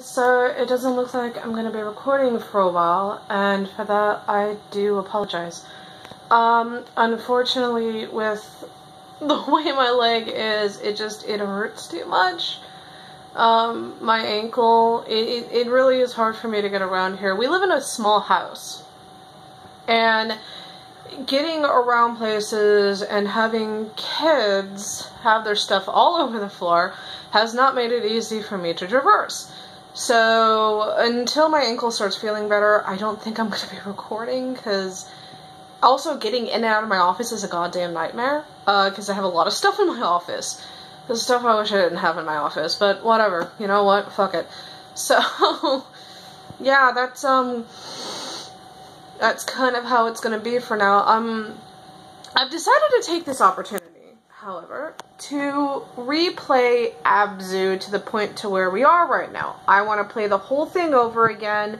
So it doesn't look like I'm going to be recording for a while, and for that I do apologize. Um, unfortunately, with the way my leg is, it just, it hurts too much. Um, my ankle, it, it really is hard for me to get around here. We live in a small house, and getting around places and having kids have their stuff all over the floor has not made it easy for me to traverse. So until my ankle starts feeling better, I don't think I'm going to be recording because also getting in and out of my office is a goddamn nightmare because uh, I have a lot of stuff in my office. The stuff I wish I didn't have in my office, but whatever. You know what? Fuck it. So, yeah, that's um that's kind of how it's going to be for now. Um, I've decided to take this opportunity, however, to replay Abzu to the point to where we are right now. I want to play the whole thing over again.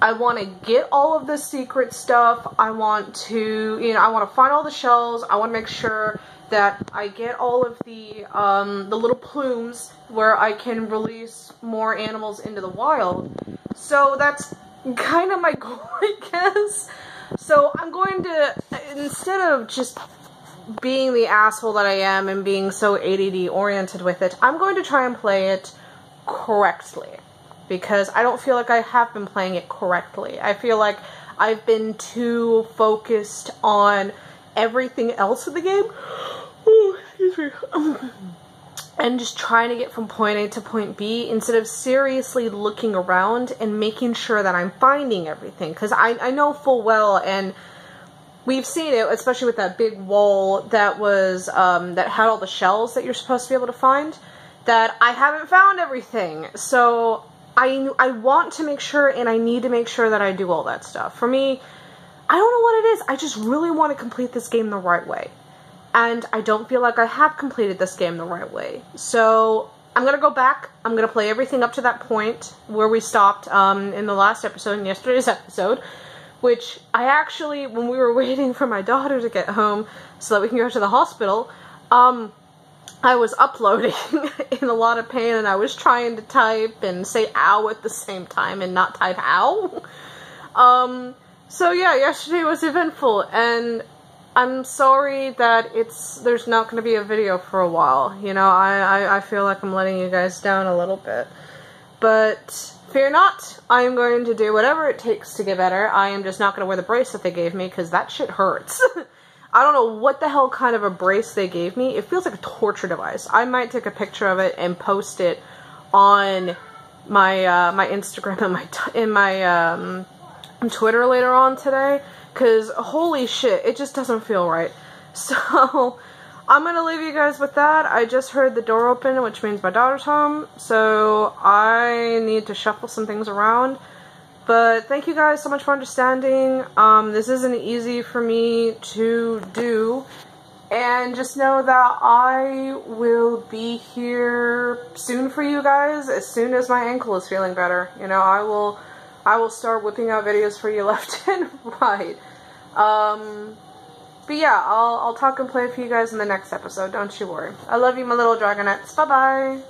I want to get all of the secret stuff. I want to, you know, I want to find all the shells. I want to make sure that I get all of the, um, the little plumes where I can release more animals into the wild. So that's kind of my goal, I guess. So I'm going to, instead of just being the asshole that I am and being so ADD oriented with it, I'm going to try and play it correctly. Because I don't feel like I have been playing it correctly. I feel like I've been too focused on everything else in the game. And just trying to get from point A to point B instead of seriously looking around and making sure that I'm finding everything. Because I, I know full well, and we've seen it, especially with that big wall that was, um, that had all the shells that you're supposed to be able to find, that I haven't found everything. So I, I want to make sure and I need to make sure that I do all that stuff. For me, I don't know what it is. I just really want to complete this game the right way and I don't feel like I have completed this game the right way. So I'm gonna go back. I'm gonna play everything up to that point where we stopped um, in the last episode, in yesterday's episode, which I actually, when we were waiting for my daughter to get home so that we can go to the hospital, um, I was uploading in a lot of pain and I was trying to type and say ow at the same time and not type ow. Um, so yeah, yesterday was eventful and I'm sorry that it's there's not going to be a video for a while. You know, I, I, I feel like I'm letting you guys down a little bit. But fear not, I am going to do whatever it takes to get better. I am just not going to wear the brace that they gave me because that shit hurts. I don't know what the hell kind of a brace they gave me. It feels like a torture device. I might take a picture of it and post it on my uh, my Instagram and my in my um, Twitter later on today because holy shit, it just doesn't feel right. So, I'm going to leave you guys with that. I just heard the door open, which means my daughter's home. So, I need to shuffle some things around. But thank you guys so much for understanding. Um, this isn't easy for me to do. And just know that I will be here soon for you guys as soon as my ankle is feeling better. You know, I will I will start whipping out videos for you left and right. Um, but yeah, I'll, I'll talk and play for you guys in the next episode. Don't you worry. I love you, my little Dragonets. Bye-bye.